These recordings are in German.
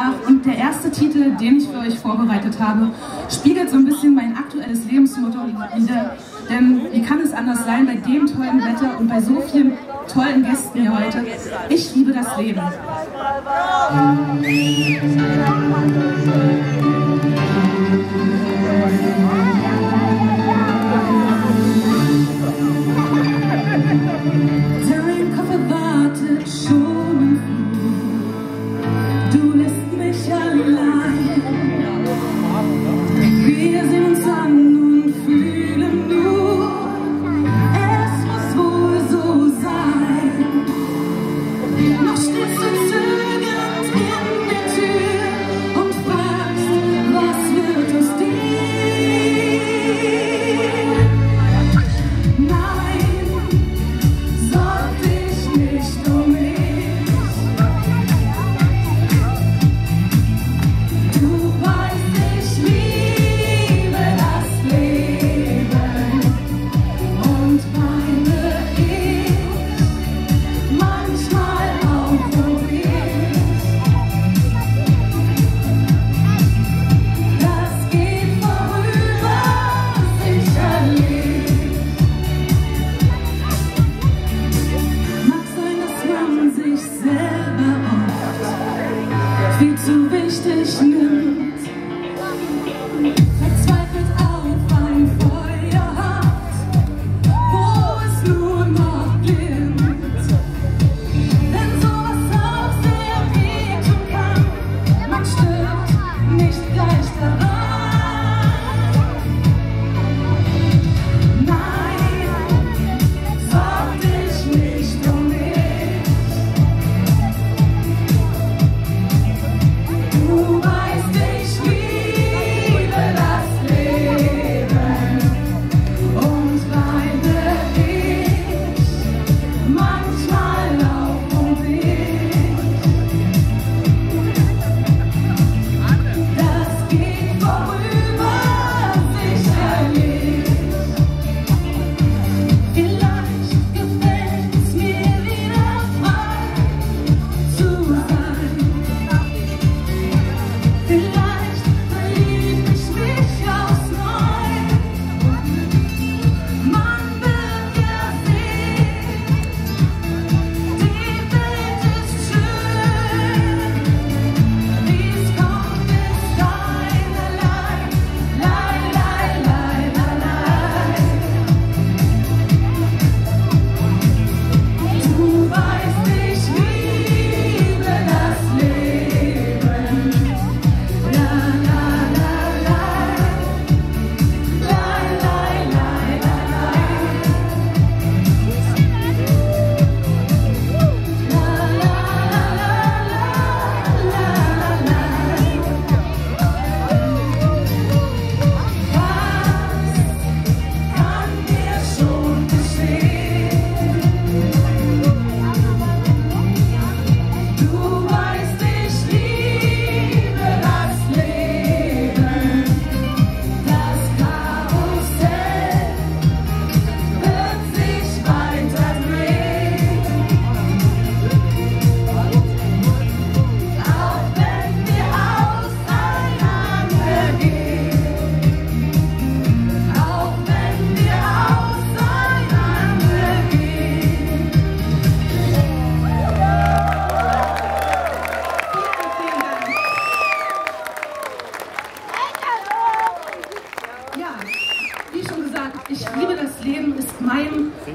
nach und der erste Titel, den ich für euch vorbereitet habe, spiegelt so ein bisschen mein aktuelles Lebensmotto wieder. Denn wie kann es anders sein bei dem tollen Wetter und bei so vielen tollen Gästen hier heute? Ich liebe das Leben.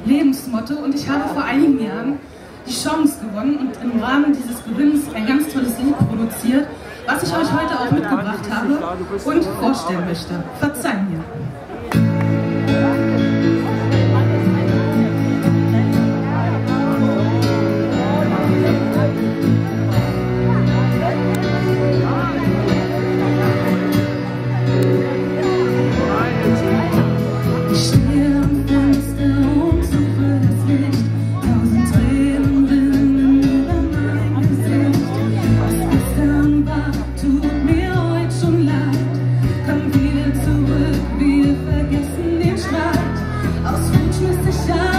Lebensmotto und ich habe vor einigen Jahren die Chance gewonnen und im Rahmen dieses Gewinns ein ganz tolles Lied produziert, was ich euch heute auch mitgebracht habe und vorstellen möchte. Verzeihen mir. 去撕下。